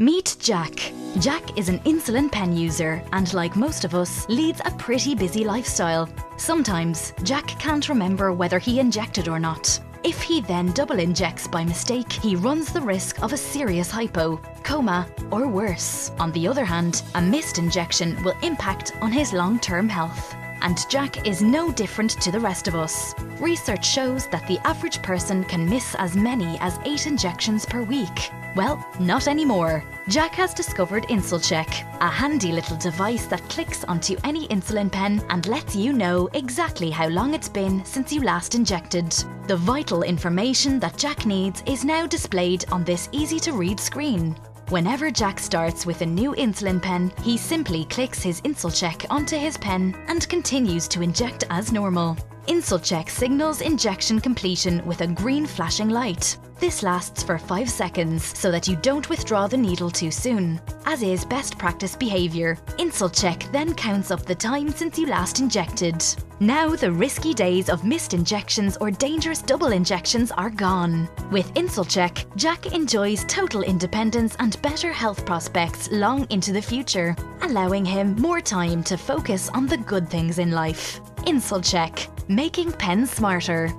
Meet Jack. Jack is an insulin pen user and, like most of us, leads a pretty busy lifestyle. Sometimes, Jack can't remember whether he injected or not. If he then double injects by mistake, he runs the risk of a serious hypo, coma, or worse. On the other hand, a missed injection will impact on his long term health. And Jack is no different to the rest of us. Research shows that the average person can miss as many as eight injections per week. Well, not anymore. Jack has discovered InsulCheck, a handy little device that clicks onto any insulin pen and lets you know exactly how long it's been since you last injected. The vital information that Jack needs is now displayed on this easy to read screen. Whenever Jack starts with a new insulin pen, he simply clicks his InsulCheck onto his pen and continues to inject as normal. InsulCheck signals injection completion with a green flashing light. This lasts for 5 seconds so that you don't withdraw the needle too soon. As is best practice behaviour, InsulCheck then counts up the time since you last injected. Now the risky days of missed injections or dangerous double injections are gone. With InsulCheck, Jack enjoys total independence and better health prospects long into the future, allowing him more time to focus on the good things in life. InsulCheck, making pens smarter.